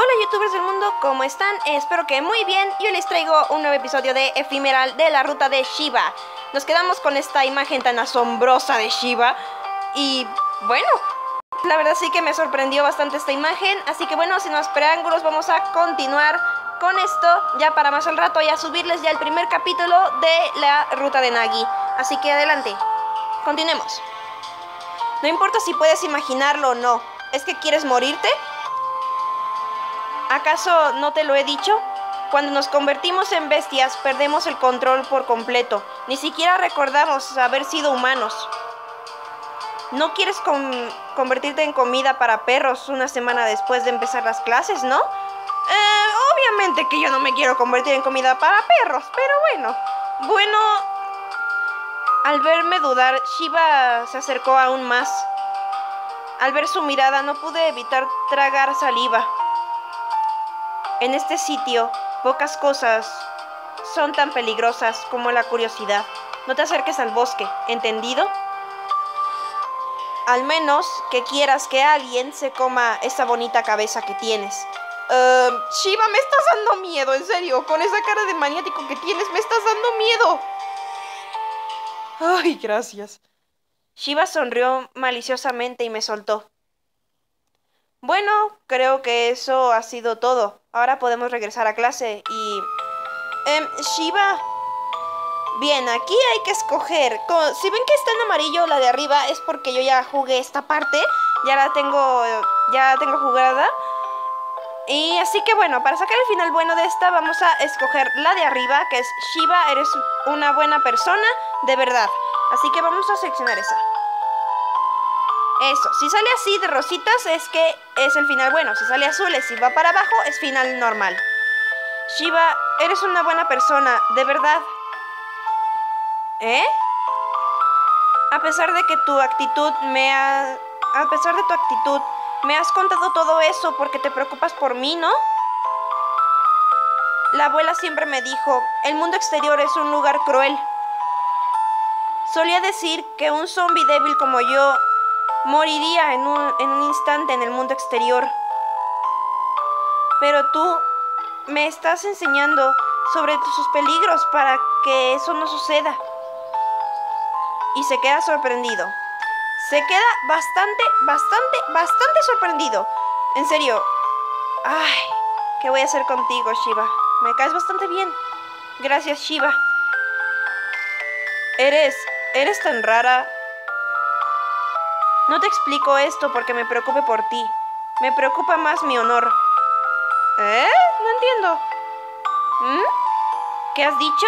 Hola youtubers del mundo, ¿cómo están? Espero que muy bien. Yo les traigo un nuevo episodio de Efímeral de la ruta de Shiva. Nos quedamos con esta imagen tan asombrosa de Shiva. Y bueno, la verdad sí que me sorprendió bastante esta imagen. Así que bueno, sin más preámbulos, vamos a continuar con esto. Ya para más al rato y a subirles ya el primer capítulo de la ruta de Nagi. Así que adelante, continuemos. No importa si puedes imaginarlo o no. ¿Es que quieres morirte? ¿Acaso no te lo he dicho? Cuando nos convertimos en bestias, perdemos el control por completo. Ni siquiera recordamos haber sido humanos. ¿No quieres convertirte en comida para perros una semana después de empezar las clases, no? Eh, obviamente que yo no me quiero convertir en comida para perros, pero bueno. Bueno, al verme dudar, Shiva se acercó aún más. Al ver su mirada no pude evitar tragar saliva. En este sitio, pocas cosas son tan peligrosas como la curiosidad. No te acerques al bosque, ¿entendido? Al menos que quieras que alguien se coma esa bonita cabeza que tienes. Uh, Shiva, me estás dando miedo, en serio. Con esa cara de maniático que tienes, me estás dando miedo. Ay, gracias. Shiva sonrió maliciosamente y me soltó. Bueno, creo que eso ha sido todo. Ahora podemos regresar a clase y... Eh, Shiva. Bien, aquí hay que escoger. si ven que está en amarillo la de arriba es porque yo ya jugué esta parte. Ya la tengo, ya la tengo jugada. Y así que bueno, para sacar el final bueno de esta vamos a escoger la de arriba, que es Shiva, eres una buena persona, de verdad. Así que vamos a seleccionar esa. Eso, si sale así de rositas es que es el final bueno. Si sale azules y va para abajo es final normal. Shiva, eres una buena persona, de verdad. ¿Eh? A pesar de que tu actitud me ha... A pesar de tu actitud, me has contado todo eso porque te preocupas por mí, ¿no? La abuela siempre me dijo, el mundo exterior es un lugar cruel. Solía decir que un zombie débil como yo moriría en un, en un instante en el mundo exterior. Pero tú me estás enseñando sobre sus peligros para que eso no suceda. Y se queda sorprendido. Se queda bastante, bastante, bastante sorprendido. En serio. Ay, ¿qué voy a hacer contigo, Shiva? Me caes bastante bien. Gracias, Shiva. Eres, eres tan rara no te explico esto porque me preocupe por ti. Me preocupa más mi honor. ¿Eh? No entiendo. ¿Mm? ¿Qué has dicho?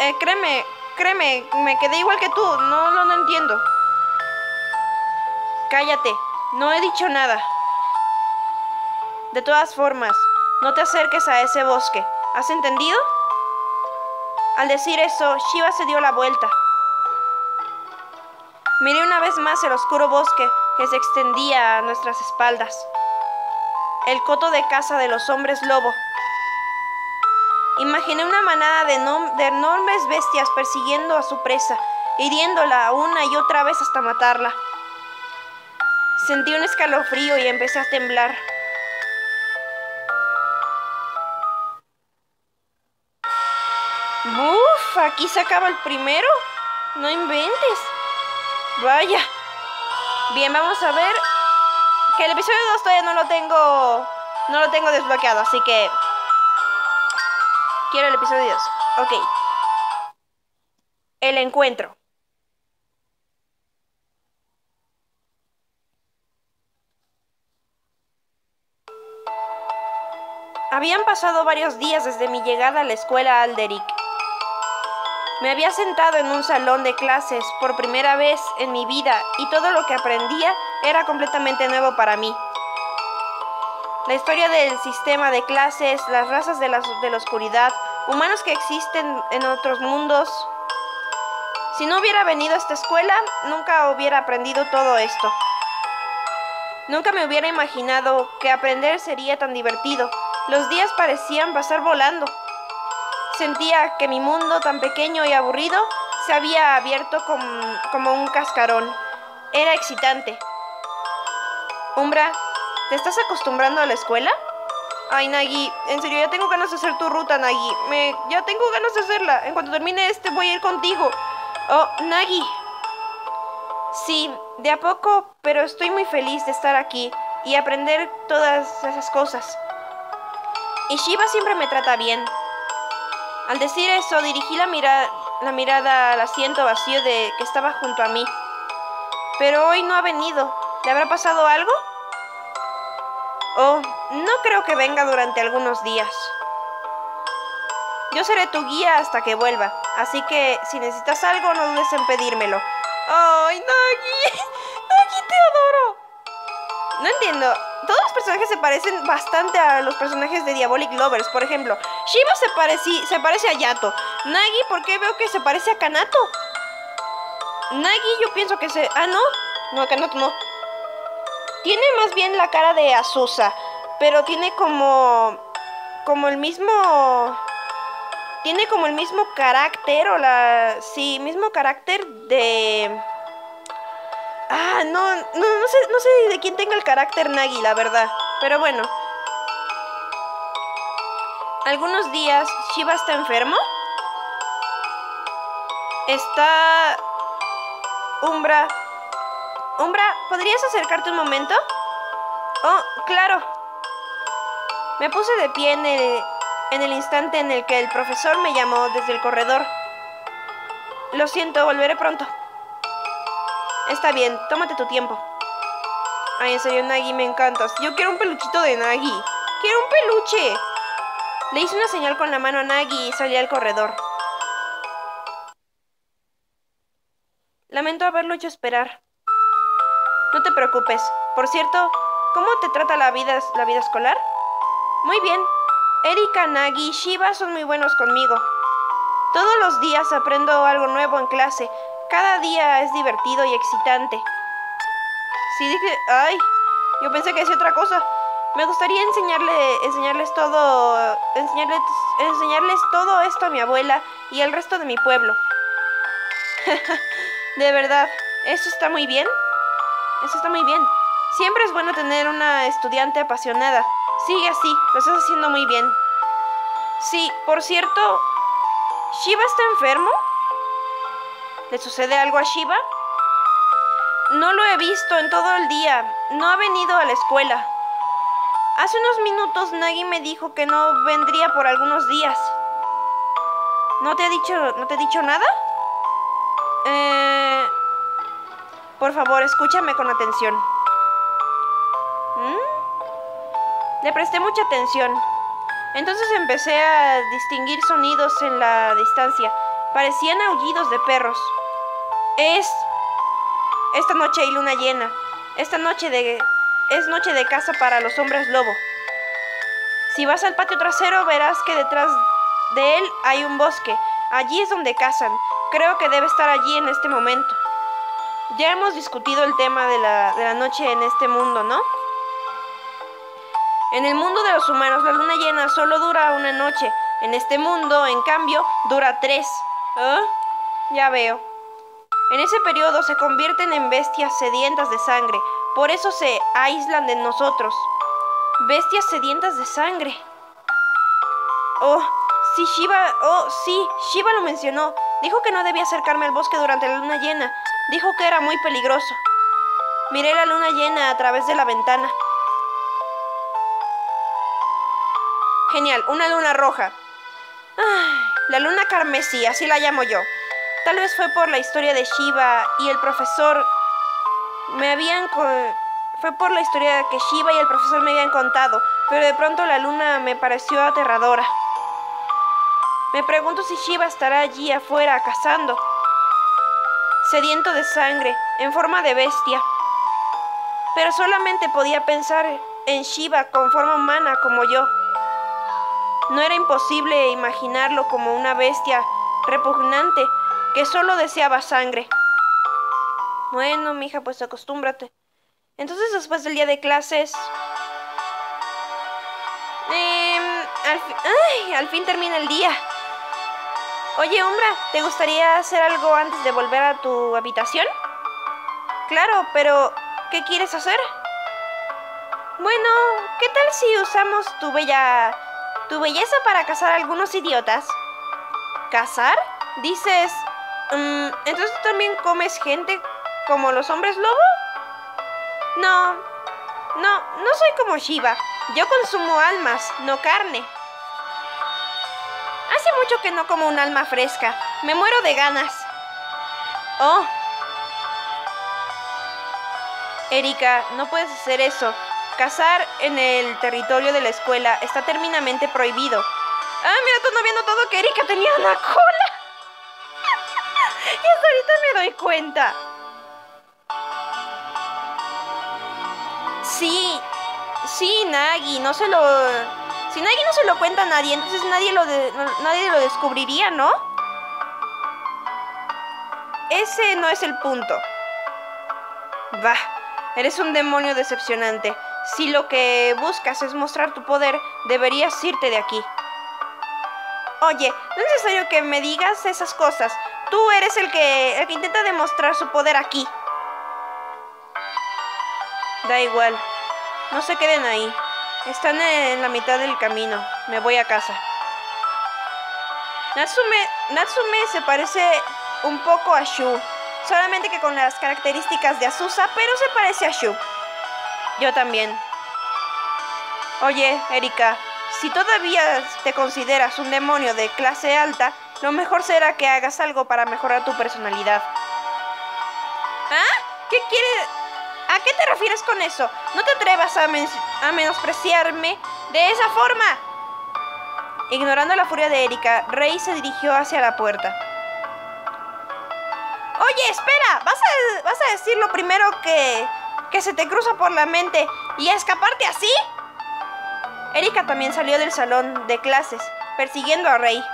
Eh, créeme, créeme, me quedé igual que tú. No, no, no entiendo. Cállate, no he dicho nada. De todas formas, no te acerques a ese bosque. ¿Has entendido? Al decir eso, Shiva se dio la vuelta. Miré una vez más el oscuro bosque que se extendía a nuestras espaldas. El coto de casa de los hombres lobo. Imaginé una manada de, de enormes bestias persiguiendo a su presa, hiriéndola una y otra vez hasta matarla. Sentí un escalofrío y empecé a temblar. Uf, aquí se acaba el primero. No inventes. Vaya. Bien, vamos a ver. Que el episodio 2 todavía no lo tengo. No lo tengo desbloqueado, así que. Quiero el episodio 2. Ok. El encuentro. Habían pasado varios días desde mi llegada a la escuela Alderic. Me había sentado en un salón de clases por primera vez en mi vida y todo lo que aprendía era completamente nuevo para mí. La historia del sistema de clases, las razas de la, de la oscuridad, humanos que existen en otros mundos. Si no hubiera venido a esta escuela, nunca hubiera aprendido todo esto. Nunca me hubiera imaginado que aprender sería tan divertido. Los días parecían pasar volando. Sentía que mi mundo tan pequeño y aburrido se había abierto como, un cascarón. Era excitante. Umbra, ¿te estás acostumbrando a la escuela? Ay, Nagi, en serio, ya tengo ganas de hacer tu ruta, Nagi. Me, ya tengo ganas de hacerla. En cuanto termine este, voy a ir contigo. Oh, Nagi. Sí, de a poco, pero estoy muy feliz de estar aquí y aprender todas esas cosas. Y Shiva siempre me trata bien. Al decir eso, dirigí la, la mirada al asiento vacío de que estaba junto a mí. Pero hoy no ha venido. ¿Le habrá pasado algo? Oh, no creo que venga durante algunos días. Yo seré tu guía hasta que vuelva, así que si necesitas algo no dudes en pedírmelo. ¡Ay, Nagi! ¡Nagi, te adoro! No entiendo. Todos los personajes se parecen bastante a los personajes de Diabolic Lovers. Por ejemplo, Shiva se, se parece a Yato. Nagi, ¿por qué veo que se parece a Kanato? Nagi, yo pienso que se... Ah, no. No, Kanato no. Tiene más bien la cara de Azusa. Pero tiene como... Como el mismo... Tiene como el mismo carácter o la... Sí, mismo carácter de... Ah, no, no, no sé, no sé de quién tenga el carácter Nagi, la verdad. Pero bueno. Algunos días Shiva está enfermo. Está... Umbra. Umbra, ¿podrías acercarte un momento? Oh, claro. Me puse de pie en el, en el instante en el que el profesor me llamó desde el corredor. Lo siento, volveré pronto. Está bien, tómate tu tiempo. Ay, en serio, Nagi, me encantas. Yo quiero un peluchito de Nagi. ¡Quiero un peluche! Le hice una señal con la mano a Nagi y salí al corredor. Lamento haberlo hecho esperar. No te preocupes. Por cierto, ¿cómo te trata la vida, la vida escolar? Muy bien. Erika, Nagi y Shiva son muy buenos conmigo. Todos los días aprendo algo nuevo en clase cada día es divertido y excitante. Sí, dije, ay, yo pensé que decía otra cosa. Me gustaría enseñarle, enseñarles todo, enseñarles, enseñarles todo esto a mi abuela y al resto de mi pueblo. de verdad, eso está muy bien. Eso está muy bien. Siempre es bueno tener una estudiante apasionada. Sigue así, lo estás haciendo muy bien. Sí, por cierto, ¿Shiva está enfermo? ¿Le sucede algo a Shiva? No lo he visto en todo el día. No ha venido a la escuela. Hace unos minutos Nagi me dijo que no vendría por algunos días. ¿No te ha dicho, no te he dicho nada? Eh, por favor, escúchame con atención. ¿Mm? Le presté mucha atención. Entonces empecé a distinguir sonidos en la distancia. Parecían aullidos de perros. Es... Esta noche hay luna llena. Esta noche de... es noche de caza para los hombres lobo. Si vas al patio trasero verás que detrás de él hay un bosque. Allí es donde cazan. Creo que debe estar allí en este momento. Ya hemos discutido el tema de la, de la noche en este mundo, ¿no? En el mundo de los humanos la luna llena solo dura una noche. En este mundo, en cambio, dura tres. ¿Ah? Ya veo. En ese periodo se convierten en bestias sedientas de sangre, por eso se aíslan de nosotros. Bestias sedientas de sangre. Oh, sí, Shiva, oh, sí, Shiva lo mencionó. Dijo que no debía acercarme al bosque durante la luna llena. Dijo que era muy peligroso. Miré la luna llena a través de la ventana. Genial, una luna roja. Ay, la luna carmesí, así la llamo yo. Tal vez fue por la historia de Shiva y el profesor me habían... Fue por la historia que Shiva y el profesor me habían contado, pero de pronto la luna me pareció aterradora. Me pregunto si Shiva estará allí afuera cazando, sediento de sangre, en forma de bestia. Pero solamente podía pensar en Shiva con forma humana como yo. No era imposible imaginarlo como una bestia repugnante que solo deseaba sangre. Bueno, mija, pues acostúmbrate. Entonces, después del día de clases... Al, ay, al fin termina el día. Oye, Umbra, ¿te gustaría hacer algo antes de volver a tu habitación? Claro, pero ¿qué quieres hacer? Bueno, ¿qué tal si usamos tu bella... tu belleza para cazar a algunos idiotas? ¿Cazar? Dices... Mm, ¿Entonces tú también comes gente como los hombres lobo? No, no, no soy como Shiva. Yo consumo almas, no carne. Hace mucho que no como un alma fresca. Me muero de ganas. Oh. Erika, no puedes hacer eso. Cazar en el territorio de la escuela está terminantemente prohibido. Ah, mira, tú no viendo todo que Erika tenía una cola. y hasta ahorita me doy cuenta. Sí, sí, Nagi, no se lo... Si Nagi no se lo cuenta a nadie, entonces nadie lo, nadie lo descubriría, ¿no? Ese no es el punto. Bah, eres un demonio decepcionante. Si lo que buscas es mostrar tu poder, deberías irte de aquí. Oye, no es necesario que me digas esas cosas. Tú eres el que, el que intenta demostrar su poder aquí. Da igual. No se queden ahí. Están en la mitad del camino. Me voy a casa. Natsume, se parece un poco a Shu. Solamente que con las características de Azusa, pero se parece a Shu. Yo también. Oye, Erika, si todavía te consideras un demonio de clase alta, lo mejor será que hagas algo para mejorar tu personalidad. ¿Ah? ¿Qué quieres? ¿A qué te refieres con eso? No te atrevas a, menospreciarme de esa forma. Ignorando la furia de Erika, Rey se dirigió hacia la puerta. Oye, espera, ¿vas a, decir lo primero que, que se te cruza por la mente y a escaparte así? Erika también salió del salón de clases, persiguiendo a Rey.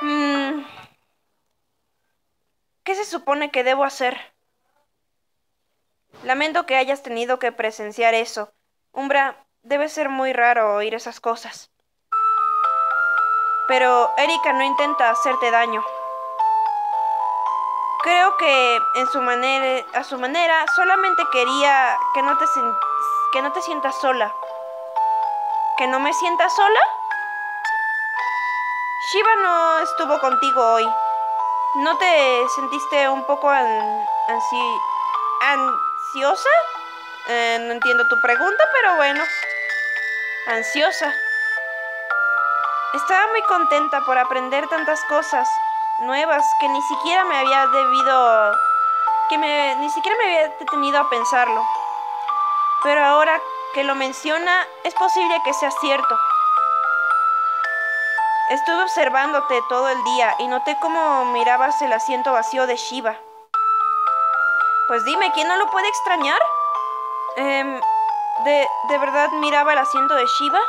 Mm. ¿Qué se supone que debo hacer? Lamento que hayas tenido que presenciar eso. Umbra, debe ser muy raro oír esas cosas. Pero Erika no intenta hacerte daño. Creo que en su manera, a su manera solamente quería que no te, que no te sientas sola. ¿Que no me sientas sola? Shiva no estuvo contigo hoy. ¿No te sentiste un poco así ansiosa? Eh, no entiendo tu pregunta, pero bueno. Ansiosa. Estaba muy contenta por aprender tantas cosas nuevas que ni siquiera me había debido... que me, ni siquiera me había detenido a pensarlo. Pero ahora que lo menciona, es posible que sea cierto. Estuve observándote todo el día y noté cómo mirabas el asiento vacío de Shiva. Pues dime, ¿quién no lo puede extrañar? Em, ¿de, ¿De verdad miraba el asiento de Shiva?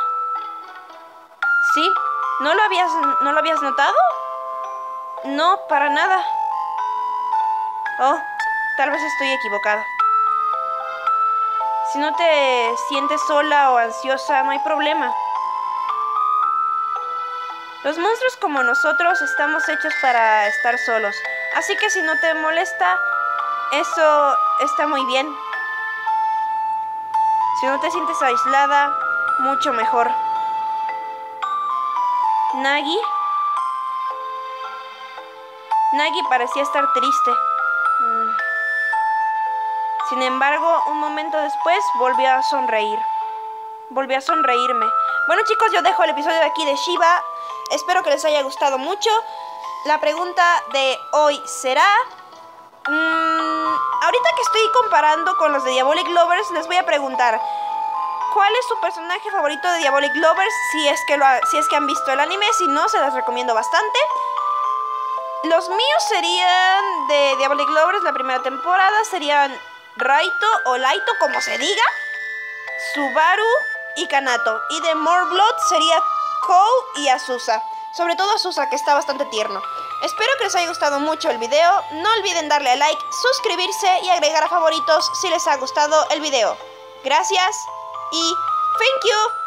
Sí, ¿no lo habías, ¿no lo habías notado? No, para nada. Oh, tal vez estoy equivocada. Si no te sientes sola o ansiosa, no hay problema. Los monstruos como nosotros estamos hechos para estar solos. Así que si no te molesta, eso está muy bien. Si no te sientes aislada, mucho mejor. Nagi. Nagi parecía estar triste. Mm. Sin embargo, un momento después volvió a sonreír. Volvió a sonreírme. Bueno chicos, yo dejo el episodio de aquí de Shiva. Espero que les haya gustado mucho. La pregunta de hoy será... Mm, ahorita que estoy comparando con los de Diabolic Lovers, les voy a preguntar... ¿Cuál es su personaje favorito de Diabolic Lovers? Si es que, lo si es que han visto el anime, si no, se las recomiendo bastante. Los míos serían de Diabolic Lovers, la primera temporada, serían Raito o Laito, como se diga, Subaru y Kanato. Y de More Blood sería Kou y Azusa. Sobre todo Azusa, que está bastante tierno. Espero que les haya gustado mucho el video. No olviden darle a like, suscribirse y agregar a favoritos si les ha gustado el video. Gracias y thank you.